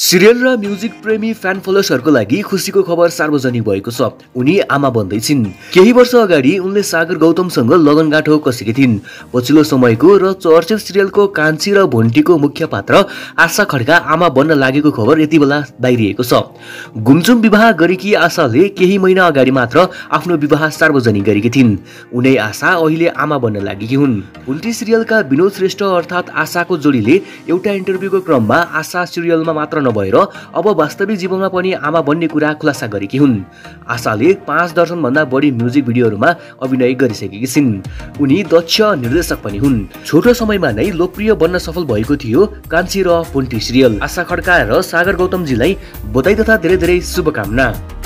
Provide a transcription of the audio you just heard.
Serial र music प्रेमी fan फलोवर्सहरूको लागि खुसीको खबर सार्वजनिक भएको छ। उनी आमा बन्दै छिन्। केही वर्ष अगाडि उनले सागर गौतमसँग लगनगाँठो कसेकी थिइन्। पछिल्लो समयको र चर्चित सिरियलको कान्छी र भोन्टीको मुख्य पात्र आशा खड्का आमा बन्न लागेको खबर यति बेला बाहिरिएको छ। गुमचुम विवाह गरेकी आशाले केही महिना अगाडि मात्र आफ्नो विवाह सार्वजनिक गरेकी थिइन्। उनै आशा अहिले आमा बन्न लागेकी हुन्। भोन्टी सिरियलका विनोद श्रेष्ठ अर्थात् आशाको जोडीले एउटा इन्टरभ्यूको क्रममा आशा सिरियलमा मात्र नभएर अब वास्तविक जीवनमा पनि आमा बन्ने कुरा खुलासा गरेकी हुन्। आशाले पाँच दर्जनभन्दा बढी म्युजिक भिडियोहरूमा अभिनय गरिसकेकी छिन्। उनी दक्ष निर्देशक पनि हुन्। छोटो समयमा नै लोकप्रिय बन्न सफल भएको थियो कान्छी र पुन्टी सिरियल। आशा खड्का र सागर गौतमजीलाई बधाई तथा धेरै धेरै शुभकामना।